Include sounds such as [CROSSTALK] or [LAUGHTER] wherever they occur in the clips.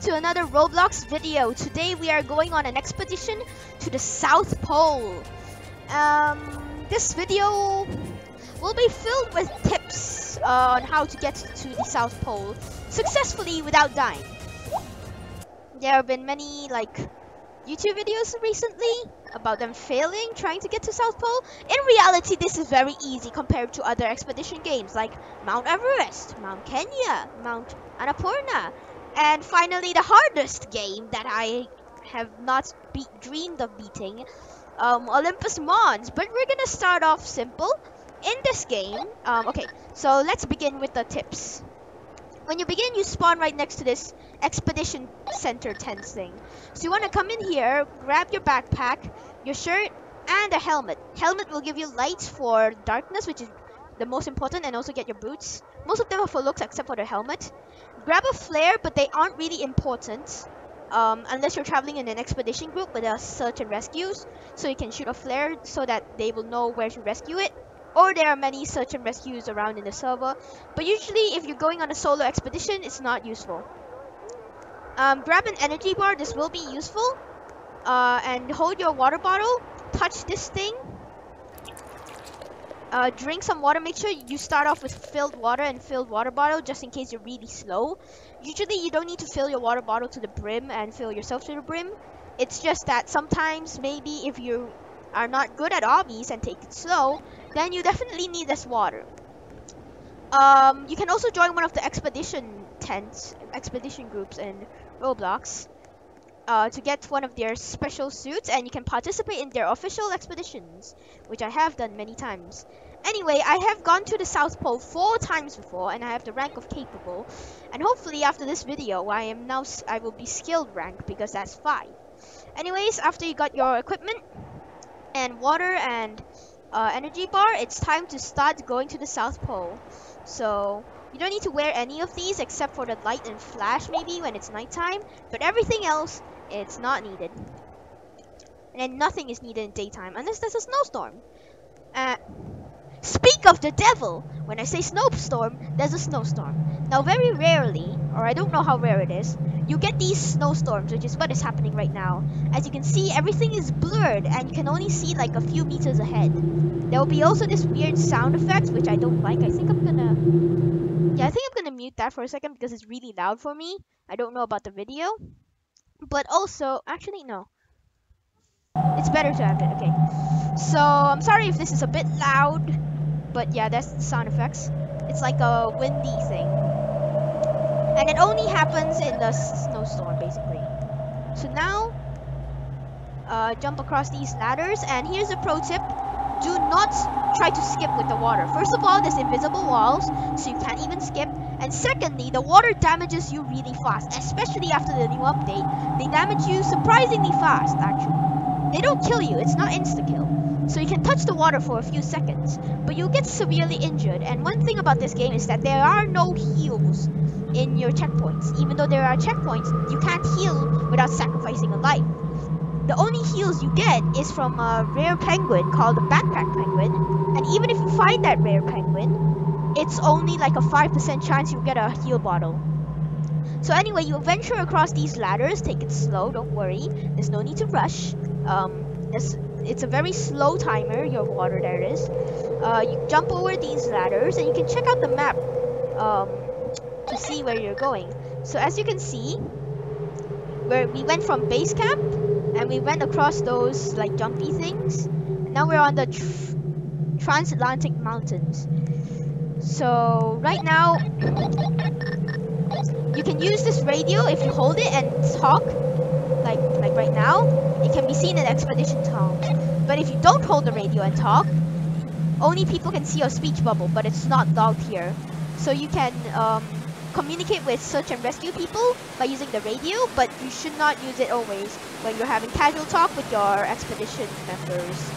to another Roblox video. Today we are going on an expedition to the South Pole. Um, this video will be filled with tips on how to get to the South Pole successfully without dying. There have been many like YouTube videos recently about them failing trying to get to South Pole. In reality, this is very easy compared to other expedition games like Mount Everest, Mount Kenya, Mount Annapurna, and finally the hardest game that I have not dreamed of beating, um, Olympus Mons. But we're gonna start off simple. In this game, um, okay, so let's begin with the tips. When you begin, you spawn right next to this expedition center tent thing. So you want to come in here, grab your backpack, your shirt, and a helmet. Helmet will give you light for darkness, which is the most important, and also get your boots. Most of them are for looks except for the helmet. Grab a flare, but they aren't really important. Um, unless you're traveling in an expedition group with a search and rescues. So you can shoot a flare so that they will know where to rescue it. Or there are many search and rescues around in the server. But usually if you're going on a solo expedition, it's not useful. Um, grab an energy bar, this will be useful. Uh, and hold your water bottle, touch this thing. Uh, drink some water, make sure you start off with filled water and filled water bottle just in case you're really slow. Usually you don't need to fill your water bottle to the brim and fill yourself to the brim. It's just that sometimes maybe if you are not good at obbies and take it slow, then you definitely need this water. Um, you can also join one of the expedition tents, expedition groups in Roblox uh, to get one of their special suits and you can participate in their official expeditions, which I have done many times. Anyway, I have gone to the South Pole four times before and I have the rank of capable. And hopefully after this video, I am now, I will be skilled rank because that's five. Anyways, after you got your equipment and water and uh, energy bar, it's time to start going to the South Pole. So, you don't need to wear any of these except for the light and flash maybe when it's nighttime, but everything else, it's not needed. And then nothing is needed in daytime unless there's a snowstorm. Uh, speak of the devil! When I say snowstorm, there's a snowstorm. Now very rarely, or I don't know how rare it is, you get these snowstorms, which is what is happening right now. As you can see, everything is blurred and you can only see like a few meters ahead. There will be also this weird sound effect, which I don't like. I think I'm gonna... Yeah, I think I'm gonna mute that for a second because it's really loud for me. I don't know about the video. But also, actually, no. It's better to have it, okay. So, I'm sorry if this is a bit loud. But yeah, that's the sound effects. It's like a windy thing. And it only happens in the snowstorm, basically. So now, uh, jump across these ladders. And here's a pro tip. Do not try to skip with the water. First of all, there's invisible walls, so you can't even skip. And secondly, the water damages you really fast, especially after the new update. They damage you surprisingly fast, actually. They don't kill you, it's not insta-kill. So you can touch the water for a few seconds, but you'll get severely injured. And one thing about this game is that there are no heals in your checkpoints. Even though there are checkpoints, you can't heal without sacrificing a life. The only heals you get is from a rare penguin called the backpack penguin. And even if you find that rare penguin, it's only like a 5% chance you get a heal bottle. So anyway, you venture across these ladders, take it slow, don't worry. There's no need to rush. Um, it's a very slow timer, your water there is. Uh, you jump over these ladders and you can check out the map um, to see where you're going. So as you can see, where we went from base camp and we went across those like jumpy things. Now we're on the tr transantarctic mountains. So right now, you can use this radio if you hold it and talk, like like right now. It can be seen in Expedition Tom. But if you don't hold the radio and talk, only people can see your speech bubble, but it's not logged here. So you can um, communicate with search and rescue people by using the radio, but you should not use it always when you're having casual talk with your expedition members.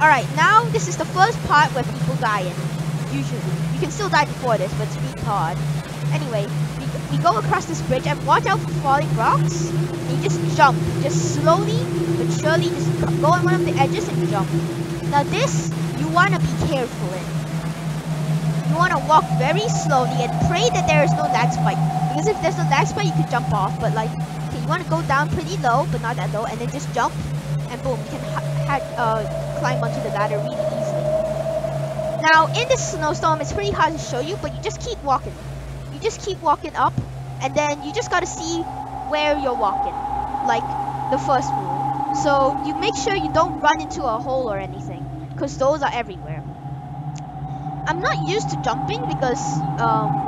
Alright, now this is the first part where people die in, usually. You can still die before this, but it's really hard. Anyway, we, we go across this bridge and watch out for falling rocks. And you just jump, just slowly but surely just go on one of the edges and jump. Now this, you want to be careful in. You want to walk very slowly and pray that there is no lag spike. Because if there's no lag spike, you can jump off. But like, okay, you want to go down pretty low, but not that low, and then just jump, and boom, you can uh, climb onto the ladder really easily. Now, in this snowstorm, it's pretty hard to show you, but you just keep walking. You just keep walking up, and then you just gotta see where you're walking, like the first rule. So you make sure you don't run into a hole or anything, because those are everywhere. I'm not used to jumping because um,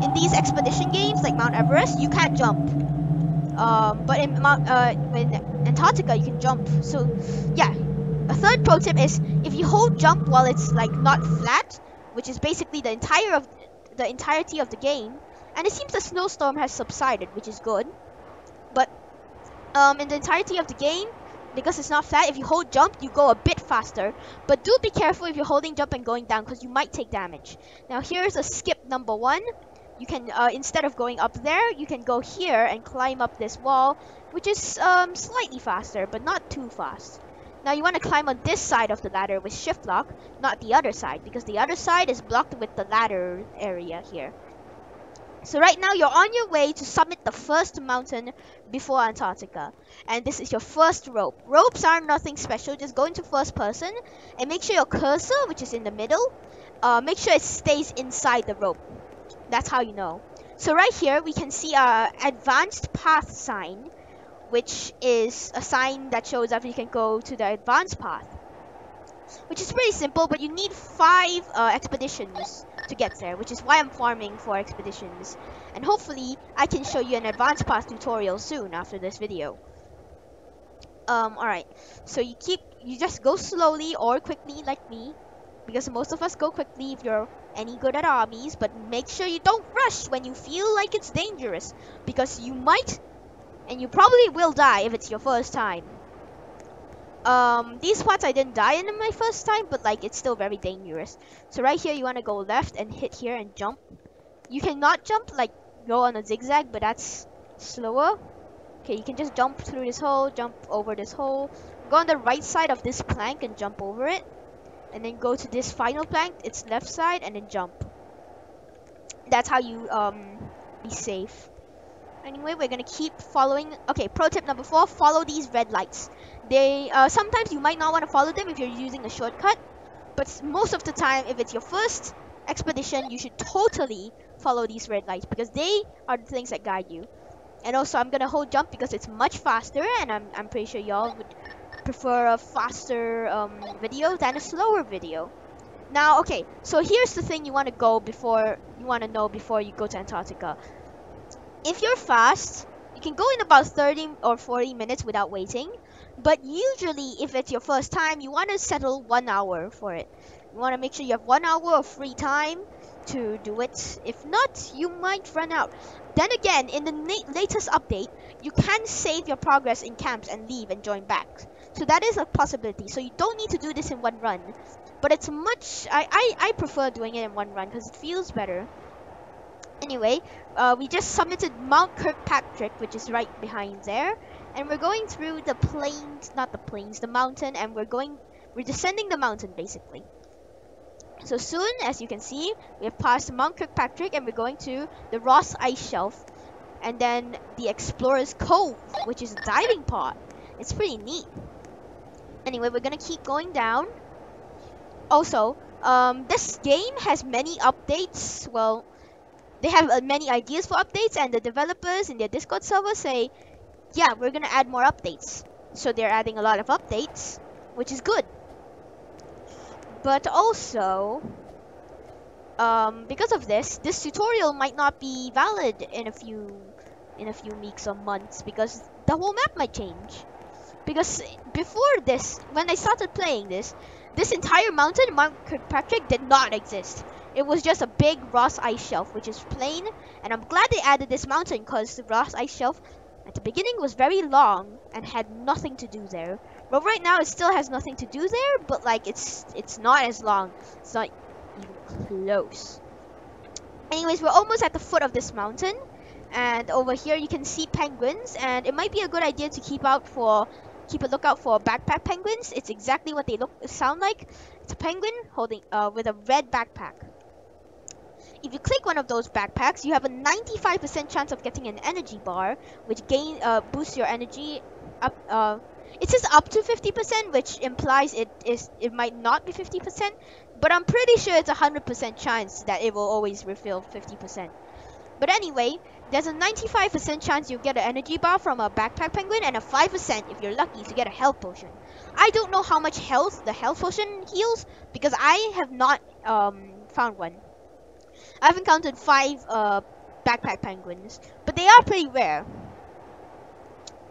in these expedition games like Mount Everest, you can't jump. Um, but in Mount, uh, in Antarctica, you can jump. So yeah, a third pro tip is if you hold jump while it's like not flat, which is basically the entire of the entirety of the game, and it seems the snowstorm has subsided, which is good. But um, in the entirety of the game, because it's not flat, if you hold jump, you go a bit faster. But do be careful if you're holding jump and going down, because you might take damage. Now here's a skip number one. You can, uh, instead of going up there, you can go here and climb up this wall, which is um, slightly faster, but not too fast. Now you want to climb on this side of the ladder with shift lock, not the other side, because the other side is blocked with the ladder area here. So right now you're on your way to summit the first mountain before Antarctica. And this is your first rope. Ropes are nothing special, just go into first person and make sure your cursor, which is in the middle, uh, make sure it stays inside the rope. That's how you know. So right here we can see our advanced path sign which is a sign that shows that you can go to the advanced path. Which is pretty simple, but you need five uh, expeditions to get there, which is why I'm farming for expeditions. And hopefully, I can show you an advanced path tutorial soon after this video. Um, alright, so you keep, you just go slowly or quickly like me, because most of us go quickly if you're any good at obbies, but make sure you don't rush when you feel like it's dangerous, because you might and you probably will die if it's your first time. Um, these spots I didn't die in my first time, but like it's still very dangerous. So right here you want to go left and hit here and jump. You cannot jump like go on a zigzag, but that's slower. Okay, you can just jump through this hole, jump over this hole, go on the right side of this plank and jump over it. And then go to this final plank, its left side, and then jump. That's how you um, be safe. Anyway, we're gonna keep following. Okay, pro tip number four: follow these red lights. They uh, sometimes you might not want to follow them if you're using a shortcut, but most of the time, if it's your first expedition, you should totally follow these red lights because they are the things that guide you. And also, I'm gonna hold jump because it's much faster, and I'm I'm pretty sure y'all would prefer a faster um, video than a slower video. Now, okay, so here's the thing you want to go before you want to know before you go to Antarctica if you're fast, you can go in about 30 or 40 minutes without waiting. But usually, if it's your first time, you want to settle one hour for it. You want to make sure you have one hour of free time to do it. If not, you might run out. Then again, in the latest update, you can save your progress in camps and leave and join back. So that is a possibility. So you don't need to do this in one run. But it's much, I, I, I prefer doing it in one run because it feels better. Anyway, uh, we just summited Mount Kirkpatrick, which is right behind there. And we're going through the plains, not the plains, the mountain, and we're going, we're descending the mountain, basically. So soon, as you can see, we have passed Mount Kirkpatrick, and we're going to the Ross Ice Shelf. And then the Explorer's Cove, which is a diving pod. It's pretty neat. Anyway, we're gonna keep going down. Also, um, this game has many updates. Well, they have uh, many ideas for updates and the developers in their discord server say yeah we're gonna add more updates. So they're adding a lot of updates which is good. But also um, because of this this tutorial might not be valid in a few in a few weeks or months because the whole map might change. Because before this when I started playing this this entire mountain Mount Kirkpatrick did not exist it was just a big Ross ice shelf, which is plain. And I'm glad they added this mountain because the Ross ice shelf at the beginning was very long and had nothing to do there. But right now it still has nothing to do there, but like it's it's not as long. It's not even close. Anyways, we're almost at the foot of this mountain. And over here you can see penguins and it might be a good idea to keep out for keep a lookout for backpack penguins. It's exactly what they look sound like. It's a penguin holding uh with a red backpack. If you click one of those backpacks, you have a 95% chance of getting an energy bar, which gain uh, boosts your energy up. Uh, it says up to 50%, which implies it is it might not be 50%, but I'm pretty sure it's a 100% chance that it will always refill 50%. But anyway, there's a 95% chance you'll get an energy bar from a backpack penguin and a 5% if you're lucky to get a health potion. I don't know how much health the health potion heals because I have not um, found one. I've encountered 5 uh, backpack penguins, but they are pretty rare.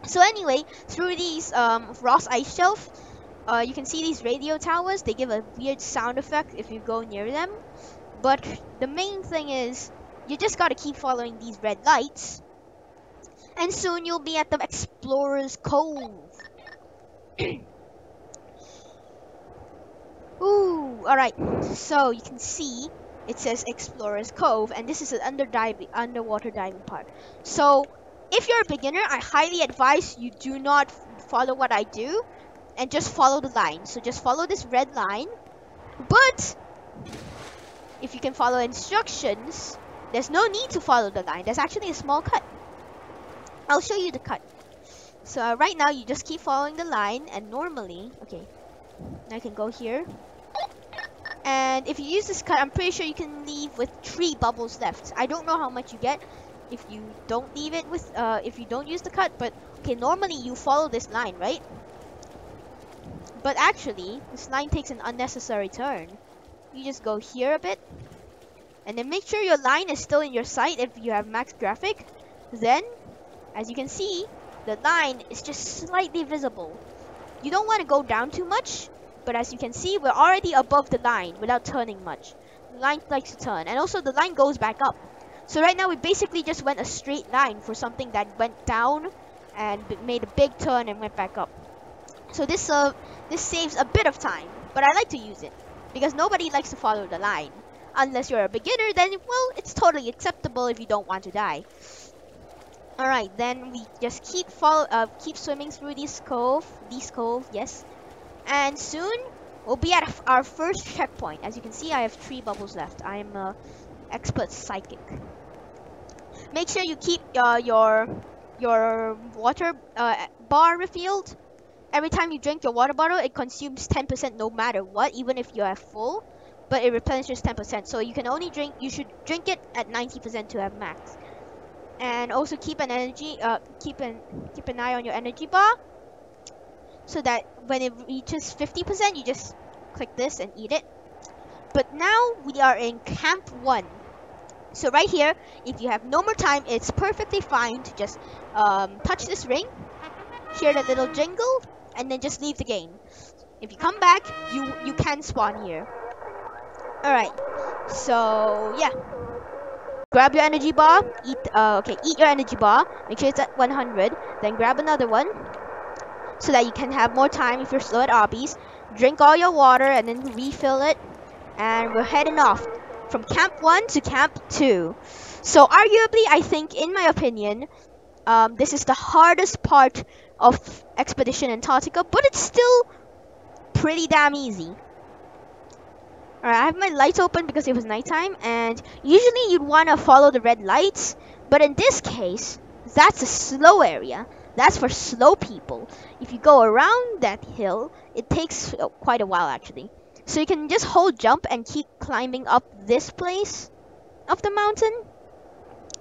So anyway, through these um, Ross Ice Shelf, uh, you can see these radio towers. They give a weird sound effect if you go near them. But the main thing is, you just gotta keep following these red lights. And soon you'll be at the Explorer's Cove. [COUGHS] Ooh, alright. So you can see it says Explorer's Cove, and this is an under diving, underwater diving part. So if you're a beginner, I highly advise you do not follow what I do and just follow the line. So just follow this red line. But if you can follow instructions, there's no need to follow the line. There's actually a small cut. I'll show you the cut. So uh, right now you just keep following the line and normally, okay, I can go here. And if you use this cut, I'm pretty sure you can leave with three bubbles left. I don't know how much you get if you don't leave it with, uh, if you don't use the cut, but okay, normally you follow this line, right? But actually, this line takes an unnecessary turn. You just go here a bit, and then make sure your line is still in your sight if you have max graphic. Then, as you can see, the line is just slightly visible. You don't want to go down too much, but as you can see, we're already above the line without turning much. The line likes to turn, and also the line goes back up. So right now we basically just went a straight line for something that went down and made a big turn and went back up. So this uh, this saves a bit of time, but I like to use it because nobody likes to follow the line. Unless you're a beginner, then well, it's totally acceptable if you don't want to die. All right, then we just keep follow, uh, keep swimming through this cove, this cove, yes, and soon we'll be at our first checkpoint. As you can see, I have three bubbles left. I am a expert psychic. Make sure you keep uh, your your water uh, bar refilled every time you drink your water bottle, it consumes 10% no matter what, even if you are full. But it replenishes 10%. So you can only drink, you should drink it at 90% to have max. And also keep an energy, uh, keep an, keep an eye on your energy bar. So that when it reaches 50%, you just click this and eat it. But now we are in Camp 1. So right here, if you have no more time, it's perfectly fine to just um, touch this ring, hear the little jingle, and then just leave the game. If you come back, you you can spawn here. Alright, so yeah. Grab your energy bar, eat, uh, okay, eat your energy bar, make sure it's at 100, then grab another one, so that you can have more time if you're slow at obbies. Drink all your water and then refill it, and we're heading off from Camp 1 to Camp 2. So arguably, I think, in my opinion, um, this is the hardest part of Expedition Antarctica, but it's still pretty damn easy. Alright, I have my lights open because it was nighttime, and usually you'd want to follow the red lights, but in this case, that's a slow area. That's for slow people. If you go around that hill, it takes oh, quite a while actually. So you can just hold jump and keep climbing up this place of the mountain.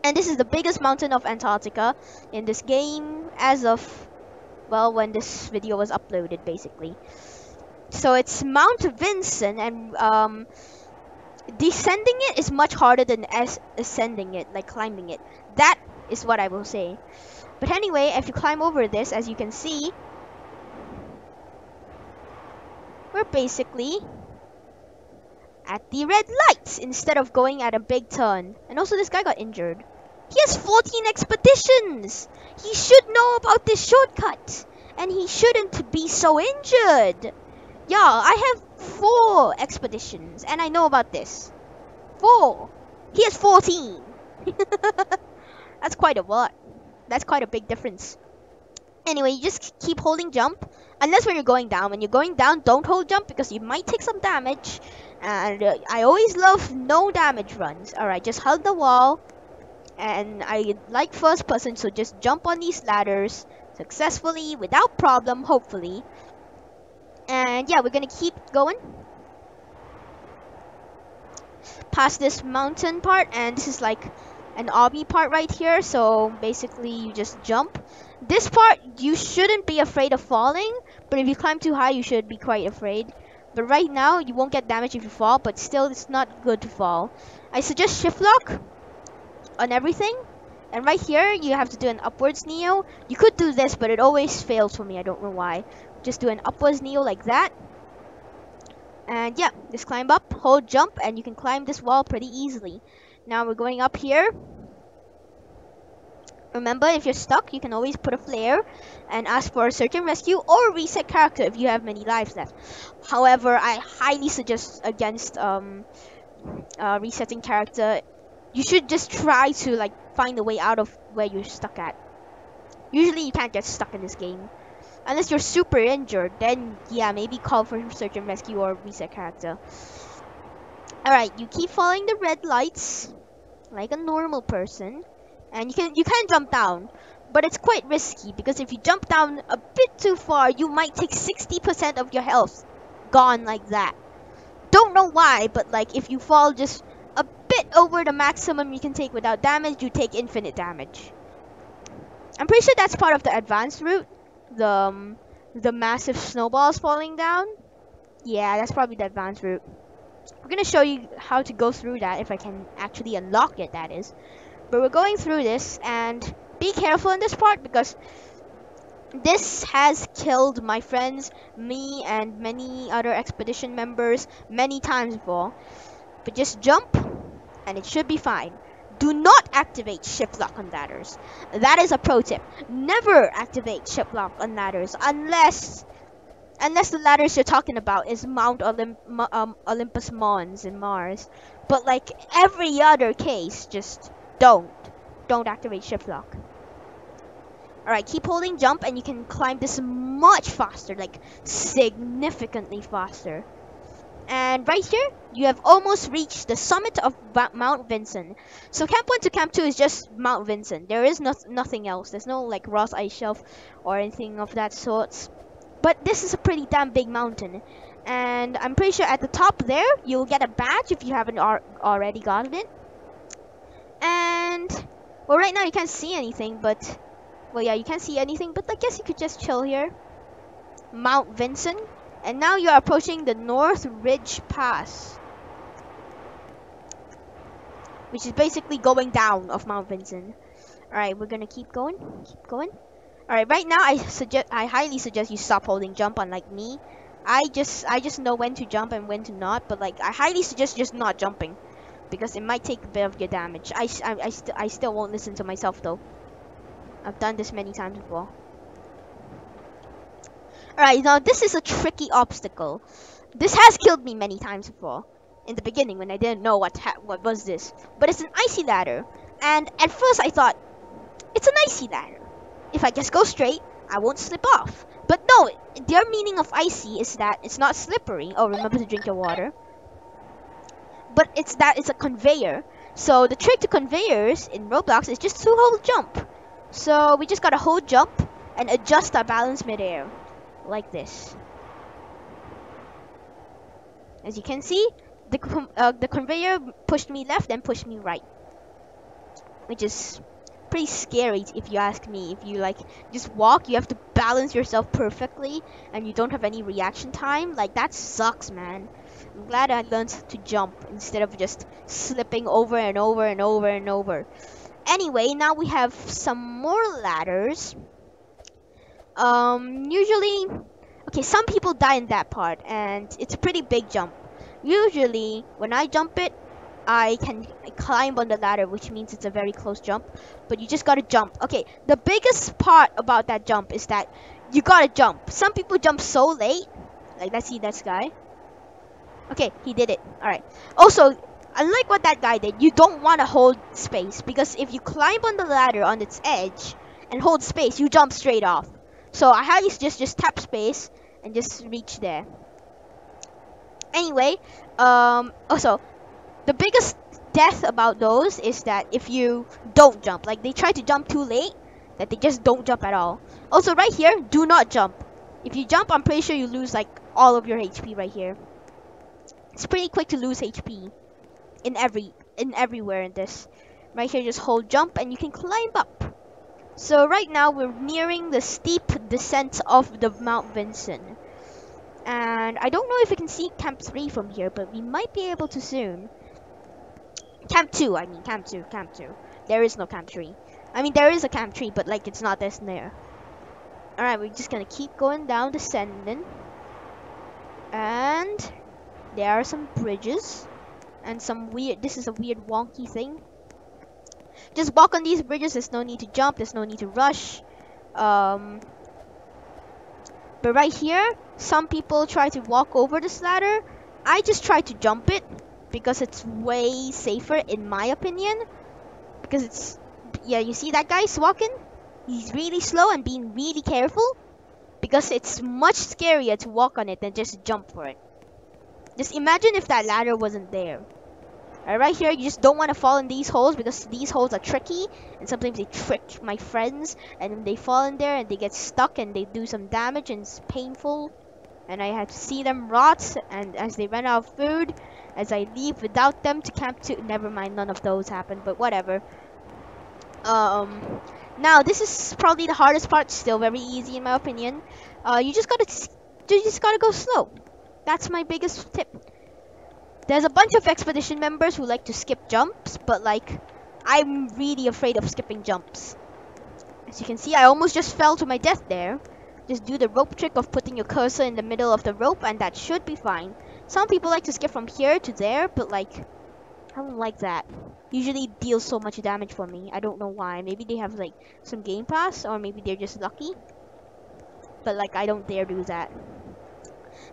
And this is the biggest mountain of Antarctica in this game as of well, when this video was uploaded, basically. So it's Mount Vinson, and um, descending it is much harder than as ascending it, like climbing it. That is what I will say. But anyway, if you climb over this, as you can see, we're basically at the red lights instead of going at a big turn. And also this guy got injured. He has 14 expeditions! He should know about this shortcut! And he shouldn't be so injured! Yeah, I have four expeditions, and I know about this. Four! He has 14! [LAUGHS] That's quite a lot. That's quite a big difference. Anyway, you just keep holding jump. Unless when you're going down. When you're going down, don't hold jump because you might take some damage. And uh, I always love no damage runs. Alright, just hug the wall. And I like first person, so just jump on these ladders successfully, without problem, hopefully. And yeah, we're gonna keep going. Past this mountain part, and this is like an obby part right here. So basically, you just jump. This part, you shouldn't be afraid of falling, but if you climb too high, you should be quite afraid. But right now, you won't get damage if you fall, but still, it's not good to fall. I suggest shift lock on everything. And right here, you have to do an upwards neo. You could do this, but it always fails for me. I don't know why. Just do an upwards neo like that. And yeah, just climb up, hold jump, and you can climb this wall pretty easily. Now we're going up here. Remember, if you're stuck, you can always put a flare and ask for a search and rescue or reset character if you have many lives left. However, I highly suggest against um, uh, resetting character. You should just try to like find a way out of where you're stuck at. Usually, you can't get stuck in this game. Unless you're super injured, then yeah, maybe call for search and rescue or reset character. Alright, you keep following the red lights like a normal person and you can you can jump down but it's quite risky because if you jump down a bit too far you might take 60% of your health gone like that. Don't know why but like if you fall just a bit over the maximum you can take without damage you take infinite damage. I'm pretty sure that's part of the advanced route the um, the massive snowballs falling down. Yeah that's probably the advanced route I'm gonna show you how to go through that if I can actually unlock it that is but we're going through this and be careful in this part because this has killed my friends, me, and many other expedition members many times before. But just jump and it should be fine. Do not activate shift lock on ladders. That is a pro tip. Never activate shift lock on ladders unless unless the ladders you're talking about is Mount Olymp um, Olympus Mons in Mars. But like every other case, just don't. Don't activate shift lock. Alright, keep holding jump and you can climb this much faster, like significantly faster. And right here, you have almost reached the summit of Mount Vinson. So Camp 1 to Camp 2 is just Mount Vinson. There is no nothing else. There's no like Ross Ice Shelf or anything of that sort. But this is a pretty damn big mountain. And I'm pretty sure at the top there, you'll get a badge if you haven't already gotten it. And, well, right now you can't see anything, but, well, yeah, you can't see anything, but I guess you could just chill here. Mount Vinson. And now you're approaching the North Ridge Pass. Which is basically going down of Mount Vinson. Alright, we're gonna keep going. Keep going. Alright, right now I suggest I highly suggest you stop holding jump unlike me. I just I just know when to jump and when to not, but like I highly suggest just not jumping because it might take a bit of your damage. I, I, I, st I still won't listen to myself though. I've done this many times before. Alright, now this is a tricky obstacle. This has killed me many times before. In the beginning when I didn't know what what was this. But it's an icy ladder. And at first I thought, it's an icy ladder. If I just go straight, I won't slip off. But no, their meaning of icy is that it's not slippery. Oh, remember to drink your water but it's that it's a conveyor. So the trick to conveyors in Roblox is just to hold jump. So we just gotta hold jump and adjust our balance midair, like this. As you can see, the uh, the conveyor pushed me left and pushed me right, which is pretty scary if you ask me. If you like just walk, you have to balance yourself perfectly, and you don't have any reaction time. Like that sucks, man. I'm glad I learned to jump instead of just slipping over and over and over and over. Anyway, now we have some more ladders. Um, usually, okay, some people die in that part, and it's a pretty big jump. Usually, when I jump it, I can climb on the ladder, which means it's a very close jump. But you just gotta jump. Okay, the biggest part about that jump is that you gotta jump. Some people jump so late. Like, let's see this guy. Okay, he did it. Alright. Also, unlike what that guy did, you don't want to hold space because if you climb on the ladder on its edge and hold space, you jump straight off. So I highly suggest just tap space and just reach there. Anyway, um, also, the biggest death about those is that if you don't jump, like they try to jump too late, that they just don't jump at all. Also, right here, do not jump. If you jump, I'm pretty sure you lose like all of your HP right here. It's pretty quick to lose HP in every in everywhere in this. Right here, just hold jump and you can climb up. So right now we're nearing the steep descent of the Mount Vinson. And I don't know if we can see Camp 3 from here, but we might be able to soon. Camp 2, I mean, Camp 2, Camp 2. There is no Camp 3. I mean, there is a Camp 3, but like, it's not this near. Alright, we're just gonna keep going down, descending. And there are some bridges. And some weird, this is a weird wonky thing. Just walk on these bridges, there's no need to jump, there's no need to rush. Um, but right here, some people try to walk over this ladder. I just try to jump it because it's way safer in my opinion. Because it's, yeah, you see that guy's walking? He's really slow and being really careful. Because it's much scarier to walk on it than just jump for it. Just imagine if that ladder wasn't there. Right, right here, you just don't want to fall in these holes because these holes are tricky and sometimes they trick my friends and they fall in there and they get stuck and they do some damage and it's painful and I had to see them rot and as they run out of food as I leave without them to camp to never mind none of those happen but whatever um now this is probably the hardest part still very easy in my opinion uh, you just gotta you just gotta go slow that's my biggest tip there's a bunch of expedition members who like to skip jumps, but like, I'm really afraid of skipping jumps. As you can see, I almost just fell to my death there. Just do the rope trick of putting your cursor in the middle of the rope and that should be fine. Some people like to skip from here to there, but like, I don't like that. Usually deals so much damage for me. I don't know why. Maybe they have like some game pass or maybe they're just lucky. But like, I don't dare do that.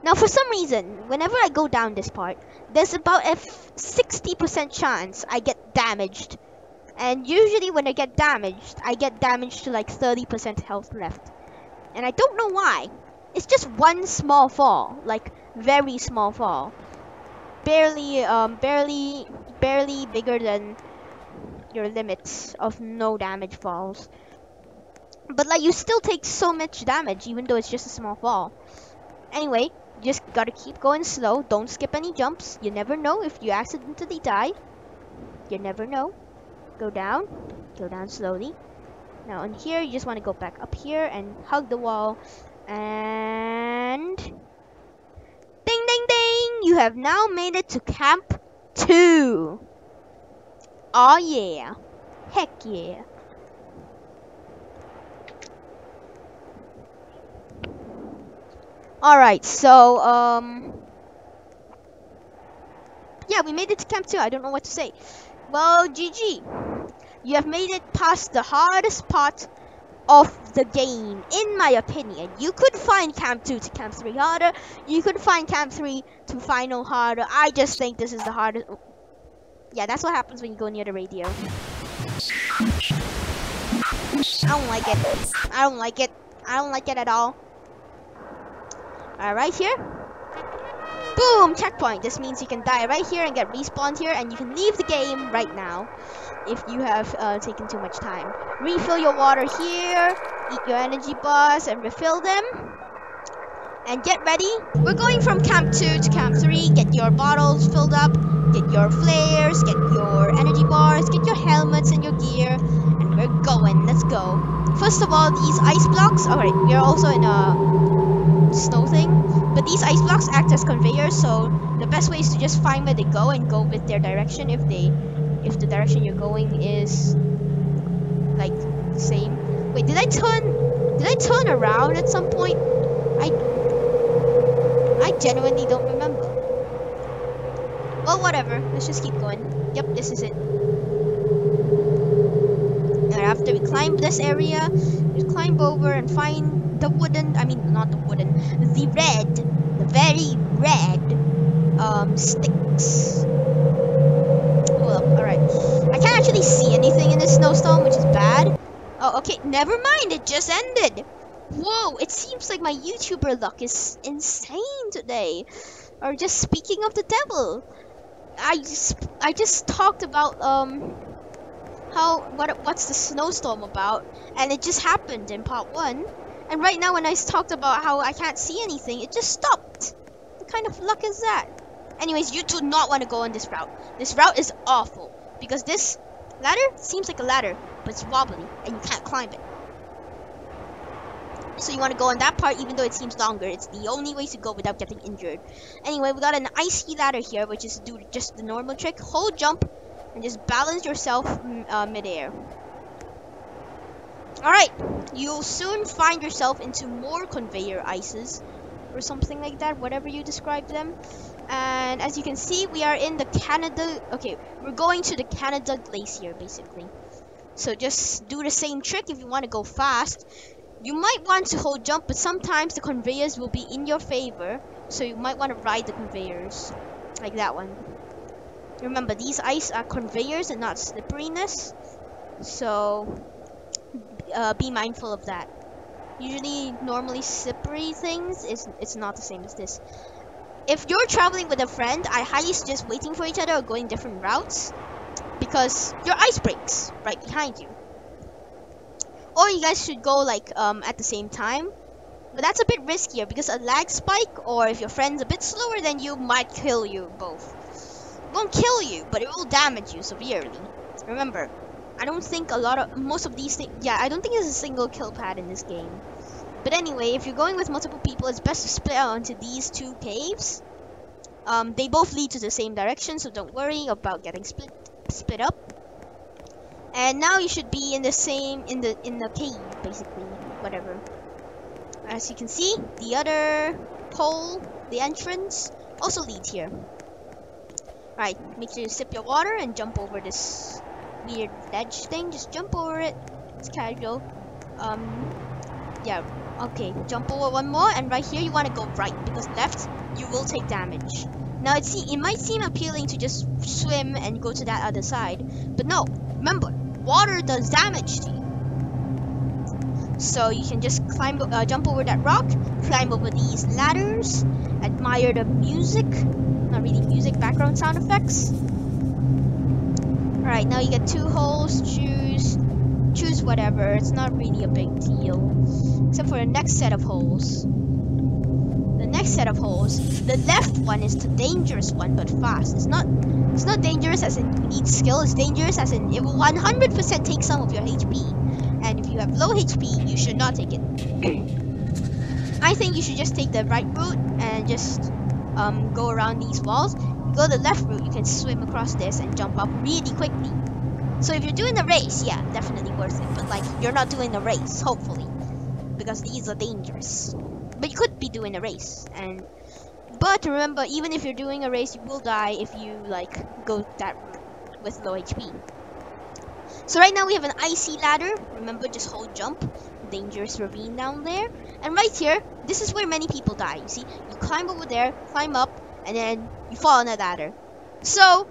Now, for some reason, whenever I go down this part, there's about a 60% chance I get damaged. And usually when I get damaged, I get damaged to like 30% health left. And I don't know why. It's just one small fall, like very small fall. Barely, um, barely, barely bigger than your limits of no damage falls. But like you still take so much damage even though it's just a small fall. Anyway, just gotta keep going slow. Don't skip any jumps. You never know if you accidentally die. You never know. Go down. Go down slowly. Now in here, you just want to go back up here and hug the wall. And... Ding ding ding! You have now made it to Camp 2. Oh yeah. Heck yeah. Alright, so, um... Yeah, we made it to Camp 2. I don't know what to say. Well, GG. You have made it past the hardest part of the game, in my opinion. You could find Camp 2 to Camp 3 harder. You could find Camp 3 to Final harder. I just think this is the hardest... Yeah, that's what happens when you go near the radio. I don't like it. I don't like it. I don't like it at all. Uh, right here. Boom! Checkpoint. This means you can die right here and get respawned here, and you can leave the game right now if you have uh, taken too much time. Refill your water here, eat your energy bars, and refill them. And get ready. We're going from Camp 2 to Camp 3. Get your bottles filled up, get your flares, get your energy bars, get your helmets and your gear, and we're going. Let's go. First of all, these ice blocks. Alright, we're also in a snow thing. But these ice blocks act as conveyors, so the best way is to just find where they go and go with their direction if they if the direction you're going is like the same. Wait, did I turn did I turn around at some point? I I genuinely don't remember. Well whatever, let's just keep going. Yep, this is it. After we climb this area, we climb over and find the wooden, I mean, not the wooden, the red, the very red um, sticks. Can't actually see anything in this snowstorm, which is bad. Oh, okay, never mind, it just ended. Whoa, it seems like my YouTuber luck is insane today. Or just speaking of the devil, I just I just talked about um how what what's the snowstorm about, and it just happened in part one. And right now, when I talked about how I can't see anything, it just stopped. What kind of luck is that? Anyways, you do not want to go on this route. This route is awful because this ladder seems like a ladder, but it's wobbly and you can't climb it. So you want to go on that part even though it seems longer. It's the only way to go without getting injured. Anyway, we got an icy ladder here, which is do just the normal trick. Hold jump and just balance yourself mm, uh, midair. Alright, you'll soon find yourself into more conveyor ices or something like that, whatever you describe them. And as you can see, we are in the Canada, okay, we're going to the Canada Glacier basically. So just do the same trick if you want to go fast. You might want to hold jump, but sometimes the conveyors will be in your favor. So you might want to ride the conveyors, like that one. Remember, these ice are conveyors and not slipperiness. So uh, be mindful of that. Usually, normally slippery things is it's not the same as this. If you're traveling with a friend, I highly suggest waiting for each other or going different routes because your ice breaks right behind you. Or you guys should go like um, at the same time. But that's a bit riskier because a lag spike or if your friend's a bit slower than you might kill you both. It won't kill you, but it will damage you severely. Remember, I don't think a lot of most of these things yeah, I don't think there's a single kill pad in this game. But anyway, if you're going with multiple people, it's best to split out into these two caves. Um, they both lead to the same direction, so don't worry about getting split split up. And now you should be in the same in the in the cave basically, whatever. As you can see, the other pole, the entrance, also leads here. Alright, make sure you sip your water and jump over this weird ledge thing. Just jump over it. It's casual. Um, yeah. Okay, jump over one more, and right here you want to go right because left you will take damage. Now it it might seem appealing to just swim and go to that other side, but no. Remember, water does damage to you. So you can just climb, uh, jump over that rock, climb over these ladders, admire the music, not really music, background sound effects. Alright, now you get two holes, choose, choose whatever, it's not really a big deal, except for the next set of holes. The next set of holes, the left one is the dangerous one, but fast. It's not, it's not dangerous as in you need skill, it's dangerous as in it will 100% take some of your HP. And if you have low HP, you should not take it. [COUGHS] I think you should just take the right route and just um, go around these walls. Go the left route, you can swim across this and jump up really quickly. So if you're doing a race, yeah, definitely worth it. But like, you're not doing a race, hopefully, because these are dangerous. But you could be doing a race, and but remember, even if you're doing a race, you will die if you like go that route with low HP. So right now we have an icy ladder. Remember, just hold jump. Dangerous ravine down there. And right here, this is where many people die. You see, you climb over there, climb up, and then you fall on a ladder. So,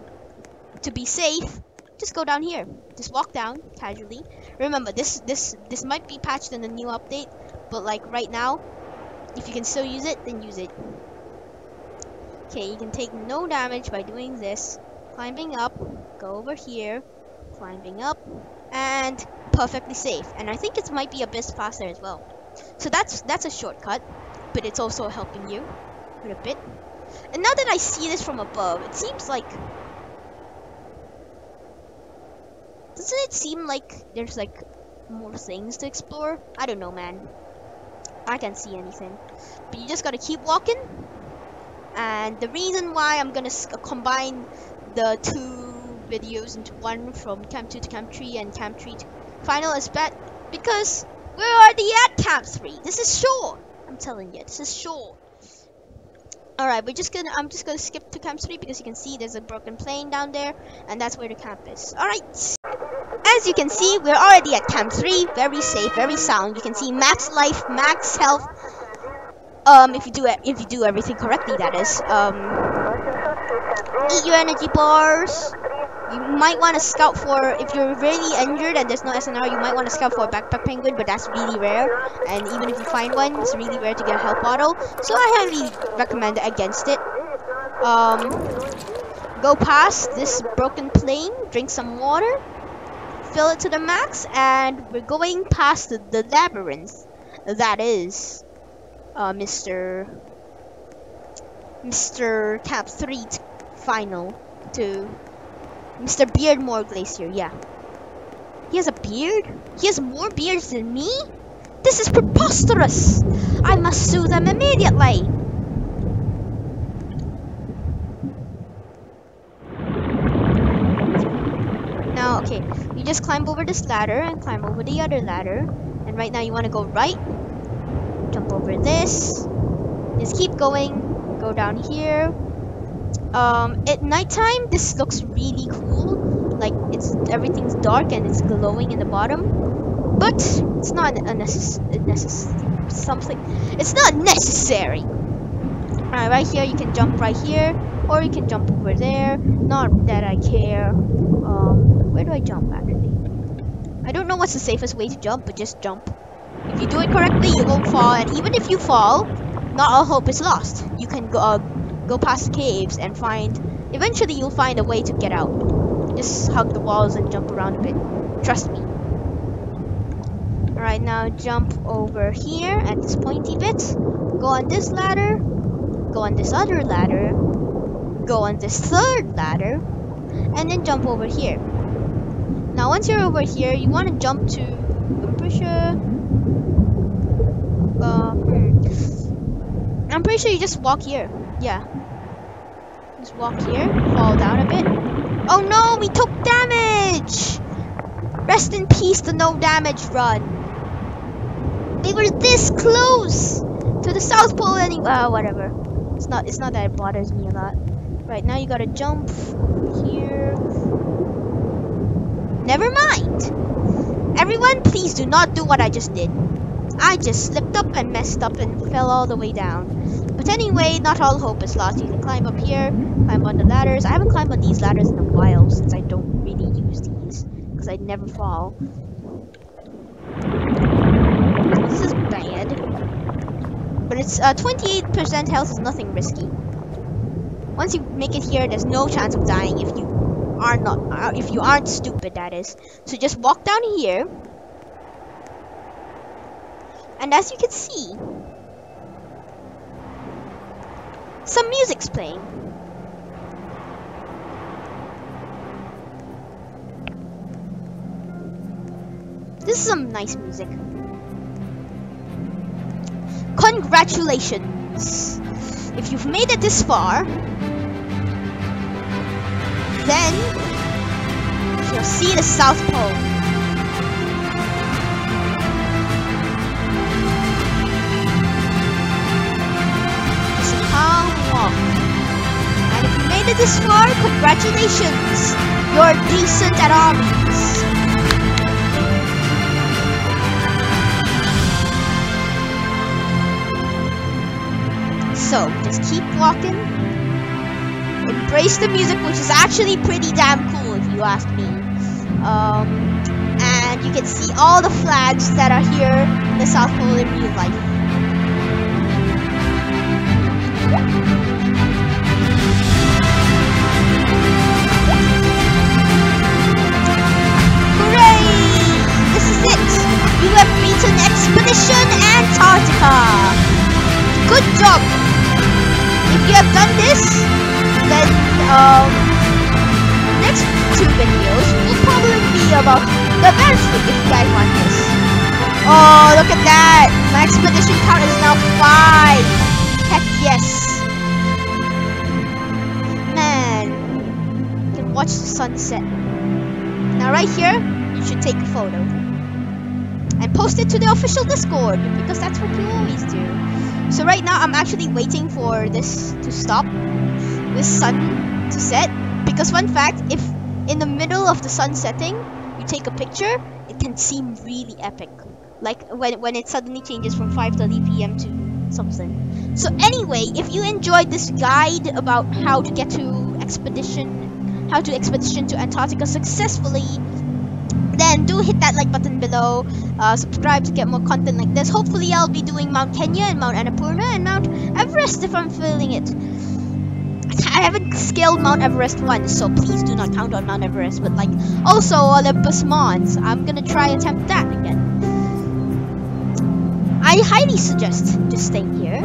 to be safe, just go down here. Just walk down casually. Remember, this this this might be patched in the new update, but like right now, if you can still use it, then use it. Okay, you can take no damage by doing this. Climbing up, go over here, climbing up, and perfectly safe. And I think it might be a bit faster as well. So that's that's a shortcut, but it's also helping you a bit. And now that I see this from above, it seems like doesn't it seem like there's like more things to explore? I don't know, man. I can't see anything. But you just gotta keep walking. And the reason why I'm gonna combine the two videos into one from Camp 2 to Camp 3 and Camp 3 to Final is bad because we're already at Camp 3. This is short. I'm telling you, this is short. Alright, we're just gonna I'm just gonna skip to Camp 3 because you can see there's a broken plane down there and that's where the camp is. Alright. As you can see, we're already at Camp 3, very safe, very sound. You can see max life, max health. Um, if you do it, if you do everything correctly, that is. Um, eat your energy bars. You might want to scout for, if you're really injured and there's no SNR, you might want to scout for a backpack penguin, but that's really rare. And even if you find one, it's really rare to get a health bottle. So I highly recommend against it. um, go past this broken plane, drink some water, fill it to the max, and we're going past the, the labyrinth. That is, uh, Mr. Mr. Cap 3 final to Mr. Beardmore Glacier, yeah. He has a beard? He has more beards than me? This is preposterous! I must sue them immediately! Now, okay, you just climb over this ladder and climb over the other ladder. And right now you want to go right, jump over this, just keep going, go down here. Um, at nighttime, this looks really cool. Like, it's everything's dark and it's glowing in the bottom. But, it's not a necess something. It's not necessary! Alright, right here, you can jump right here. Or you can jump over there. Not that I care. Um, where do I jump, actually? I don't know what's the safest way to jump, but just jump. If you do it correctly, you won't fall. And even if you fall, not all hope is lost. You can go, uh, go past caves and find... Eventually, you'll find a way to get out. Just hug the walls and jump around a bit. Trust me. Alright, now jump over here at this pointy bit. Go on this ladder. Go on this other ladder. Go on this third ladder. And then jump over here. Now, once you're over here, you want to jump to... I'm pretty sure... Uh, hmm. I'm pretty sure you just walk here. Yeah. Walk here, fall down a bit. Oh no, we took damage! Rest in peace, the no damage run. We were this close to the South Pole anyway. Uh, whatever. It's not. It's not that it bothers me a lot. Right now, you gotta jump here. Never mind. Everyone, please do not do what I just did. I just slipped up and messed up and fell all the way down. But anyway, not all hope is lost. You can climb up here, climb on the ladders. I haven't climbed on these ladders in a while since I don't really use these because I never fall. This is bad. But it's 28% uh, health is nothing risky. Once you make it here, there's no chance of dying if you are not uh, if you aren't stupid that is. So just walk down here. And as you can see, some music's playing. This is some nice music. Congratulations! If you've made it this far, then you'll see the South Pole. This far, congratulations! You're decent at obbies. So, just keep walking. Embrace the music, which is actually pretty damn cool if you ask me. Um, and you can see all the flags that are here in the South Pole in real life. Beaten Expedition Antarctica! Good job! if you have done this, then um, next two videos will probably be about the advanced if you guys want this. Oh, look at that! My expedition count is now five. Heck yes! Man, you can watch the sunset. Now right here, you should take a photo and post it to the official Discord because that's what you always do. So right now, I'm actually waiting for this to stop, this sun to set. Because fun fact, if in the middle of the sun setting, you take a picture, it can seem really epic. Like when, when it suddenly changes from 5.30 p.m. to something. So anyway, if you enjoyed this guide about how to get to expedition, how to expedition to Antarctica successfully, then do hit that like button below uh, subscribe to get more content like this hopefully i'll be doing mount kenya and mount annapurna and mount everest if i'm feeling it I haven't scaled Mount Everest once, so please do not count on Mount Everest. But like, also Olympus Mons, I'm gonna try attempt that again. I highly suggest just staying here,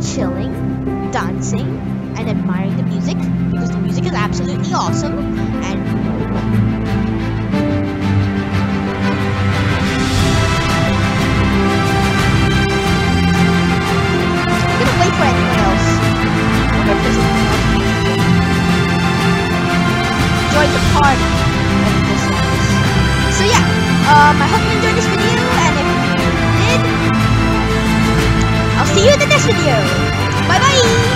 chilling, dancing, and admiring the music because the music is absolutely awesome. And Join the party. So yeah, um, I hope you enjoyed this video, and if you did, I'll see you in the next video. Bye bye.